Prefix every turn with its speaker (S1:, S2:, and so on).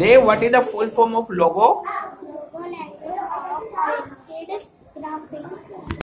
S1: Dave, what is the full form of logo?
S2: Logo language of